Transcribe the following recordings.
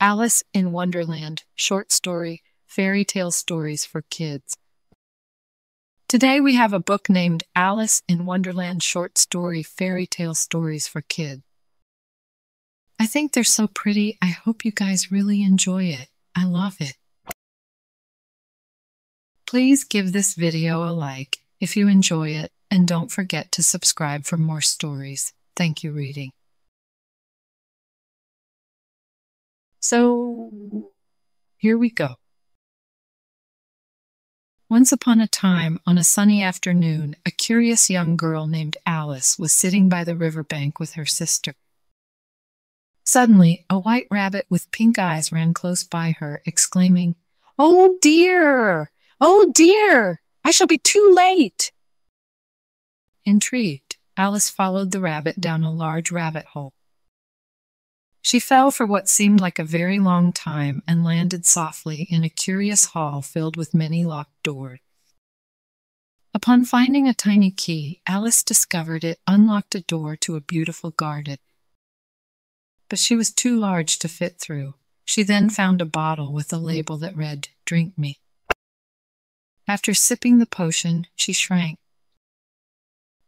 Alice in Wonderland short story, fairy tale stories for kids. Today we have a book named Alice in Wonderland short story, fairy tale stories for kids. I think they're so pretty. I hope you guys really enjoy it. I love it. Please give this video a like if you enjoy it and don't forget to subscribe for more stories. Thank you, reading. So, here we go. Once upon a time, on a sunny afternoon, a curious young girl named Alice was sitting by the river bank with her sister. Suddenly, a white rabbit with pink eyes ran close by her, exclaiming, Oh dear! Oh dear! I shall be too late! Intrigued, Alice followed the rabbit down a large rabbit hole. She fell for what seemed like a very long time and landed softly in a curious hall filled with many locked doors. Upon finding a tiny key, Alice discovered it unlocked a door to a beautiful garden. But she was too large to fit through. She then found a bottle with a label that read, Drink me. After sipping the potion, she shrank.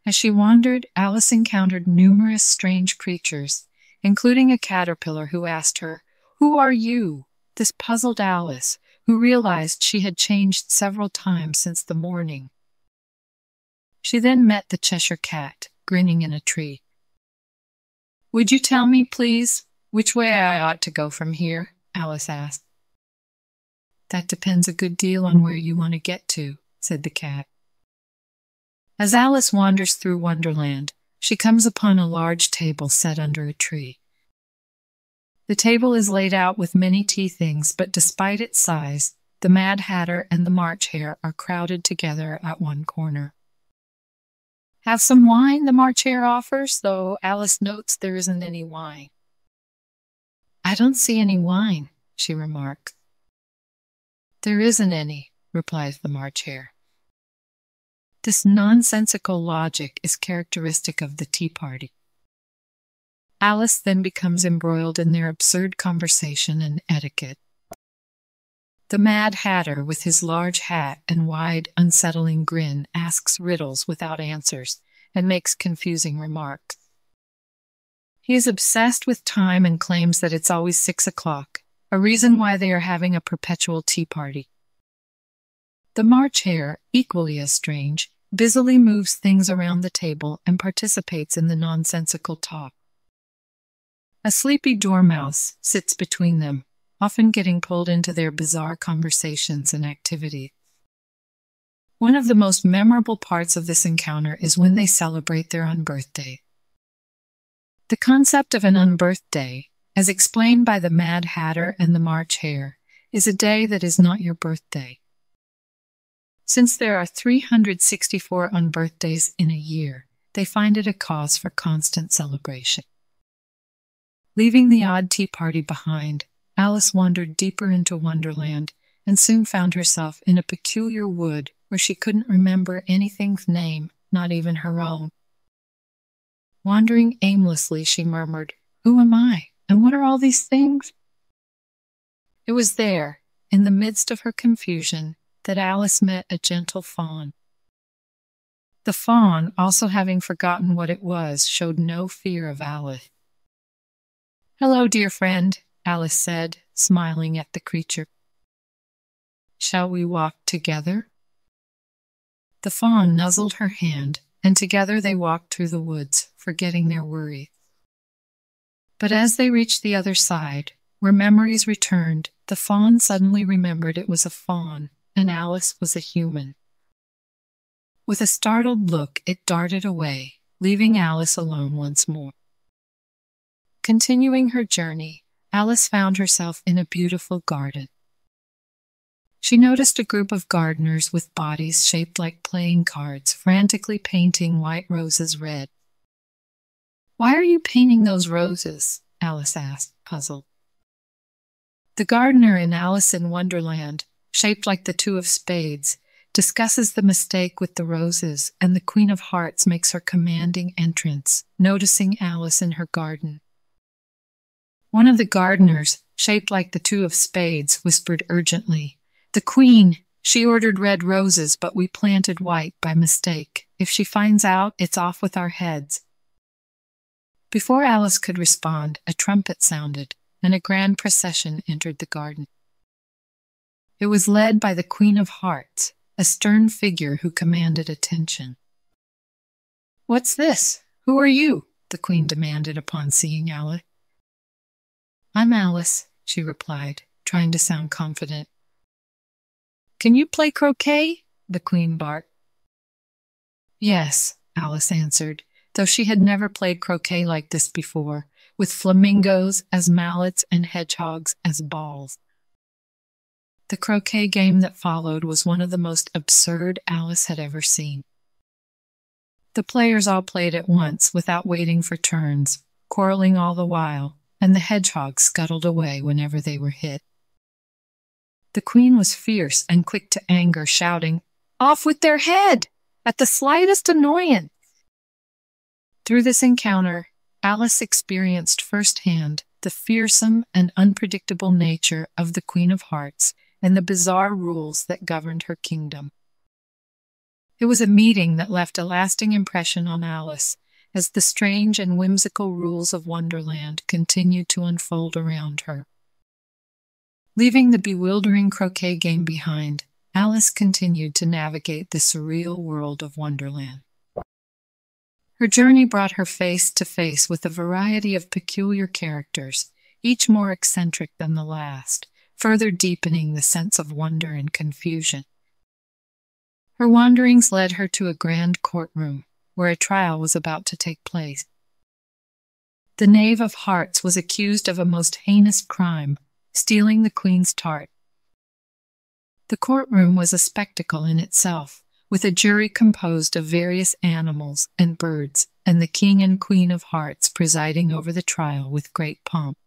As she wandered, Alice encountered numerous strange creatures including a caterpillar who asked her, Who are you? This puzzled Alice, who realized she had changed several times since the morning. She then met the Cheshire Cat, grinning in a tree. Would you tell me, please, which way I ought to go from here? Alice asked. That depends a good deal on where you want to get to, said the cat. As Alice wanders through Wonderland, she comes upon a large table set under a tree. The table is laid out with many tea things, but despite its size, the Mad Hatter and the March Hare are crowded together at one corner. Have some wine, the March Hare offers, though Alice notes there isn't any wine. I don't see any wine, she remarks. There isn't any, replies the March Hare. This nonsensical logic is characteristic of the Tea Party. Alice then becomes embroiled in their absurd conversation and etiquette. The Mad Hatter, with his large hat and wide, unsettling grin, asks riddles without answers and makes confusing remarks. He is obsessed with time and claims that it's always six o'clock, a reason why they are having a perpetual tea party. The March Hare, equally as strange, busily moves things around the table and participates in the nonsensical talk. A sleepy dormouse sits between them, often getting pulled into their bizarre conversations and activities. One of the most memorable parts of this encounter is when they celebrate their unbirthday. The concept of an unbirthday, as explained by the Mad Hatter and the March Hare, is a day that is not your birthday. Since there are 364 unbirthdays in a year, they find it a cause for constant celebration. Leaving the odd tea party behind, Alice wandered deeper into Wonderland and soon found herself in a peculiar wood where she couldn't remember anything's name, not even her own. Wandering aimlessly, she murmured, Who am I? And what are all these things? It was there, in the midst of her confusion, that Alice met a gentle fawn. The fawn, also having forgotten what it was, showed no fear of Alice. Hello, dear friend, Alice said, smiling at the creature. Shall we walk together? The fawn nuzzled her hand, and together they walked through the woods, forgetting their worry. But as they reached the other side, where memories returned, the fawn suddenly remembered it was a fawn and Alice was a human. With a startled look, it darted away, leaving Alice alone once more. Continuing her journey, Alice found herself in a beautiful garden. She noticed a group of gardeners with bodies shaped like playing cards frantically painting white roses red. Why are you painting those roses? Alice asked, puzzled. The gardener in Alice in Wonderland shaped like the two of spades, discusses the mistake with the roses, and the Queen of Hearts makes her commanding entrance, noticing Alice in her garden. One of the gardeners, shaped like the two of spades, whispered urgently. The queen! She ordered red roses, but we planted white by mistake. If she finds out, it's off with our heads. Before Alice could respond, a trumpet sounded, and a grand procession entered the garden. It was led by the Queen of Hearts, a stern figure who commanded attention. What's this? Who are you? the Queen demanded upon seeing Alice. I'm Alice, she replied, trying to sound confident. Can you play croquet? the Queen barked. Yes, Alice answered, though she had never played croquet like this before, with flamingos as mallets and hedgehogs as balls. The croquet game that followed was one of the most absurd Alice had ever seen. The players all played at once without waiting for turns, quarreling all the while, and the hedgehogs scuttled away whenever they were hit. The queen was fierce and quick to anger, shouting, Off with their head! At the slightest annoyance! Through this encounter, Alice experienced firsthand the fearsome and unpredictable nature of the Queen of Hearts and the bizarre rules that governed her kingdom. It was a meeting that left a lasting impression on Alice as the strange and whimsical rules of Wonderland continued to unfold around her. Leaving the bewildering croquet game behind, Alice continued to navigate the surreal world of Wonderland. Her journey brought her face to face with a variety of peculiar characters, each more eccentric than the last, further deepening the sense of wonder and confusion. Her wanderings led her to a grand courtroom, where a trial was about to take place. The Knave of Hearts was accused of a most heinous crime, stealing the Queen's tart. The courtroom was a spectacle in itself, with a jury composed of various animals and birds, and the King and Queen of Hearts presiding over the trial with great pomp.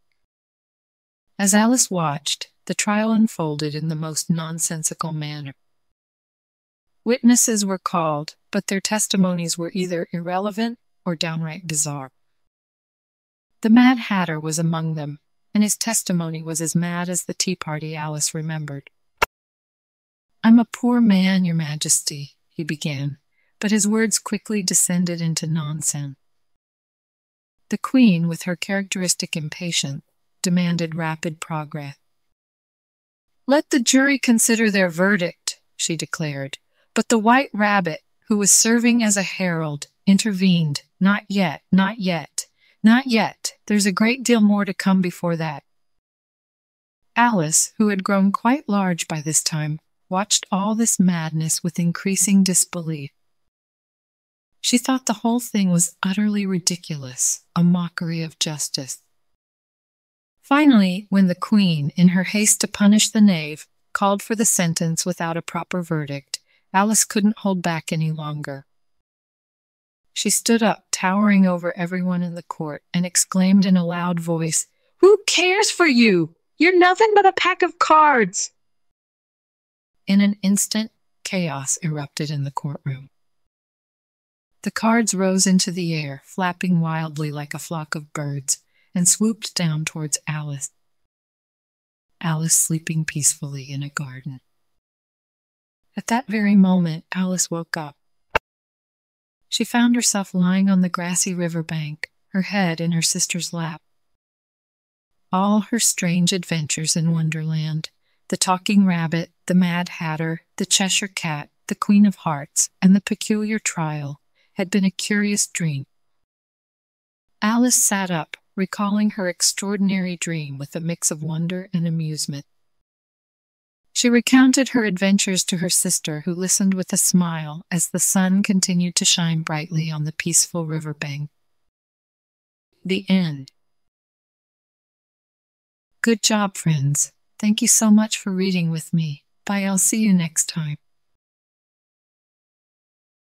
As Alice watched, the trial unfolded in the most nonsensical manner. Witnesses were called, but their testimonies were either irrelevant or downright bizarre. The Mad Hatter was among them, and his testimony was as mad as the tea party Alice remembered. I'm a poor man, Your Majesty, he began, but his words quickly descended into nonsense. The Queen, with her characteristic impatience, demanded rapid progress. Let the jury consider their verdict, she declared, but the White Rabbit, who was serving as a herald, intervened. Not yet, not yet, not yet. There's a great deal more to come before that. Alice, who had grown quite large by this time, watched all this madness with increasing disbelief. She thought the whole thing was utterly ridiculous, a mockery of justice. Finally, when the queen, in her haste to punish the knave, called for the sentence without a proper verdict, Alice couldn't hold back any longer. She stood up, towering over everyone in the court, and exclaimed in a loud voice, Who cares for you? You're nothing but a pack of cards. In an instant, chaos erupted in the courtroom. The cards rose into the air, flapping wildly like a flock of birds, and swooped down towards Alice. Alice sleeping peacefully in a garden. At that very moment, Alice woke up. She found herself lying on the grassy river bank, her head in her sister's lap. All her strange adventures in Wonderland the Talking Rabbit, the Mad Hatter, the Cheshire Cat, the Queen of Hearts, and the Peculiar Trial had been a curious dream. Alice sat up, recalling her extraordinary dream with a mix of wonder and amusement. She recounted her adventures to her sister, who listened with a smile as the sun continued to shine brightly on the peaceful river bank. The end. Good job, friends. Thank you so much for reading with me. Bye, I'll see you next time.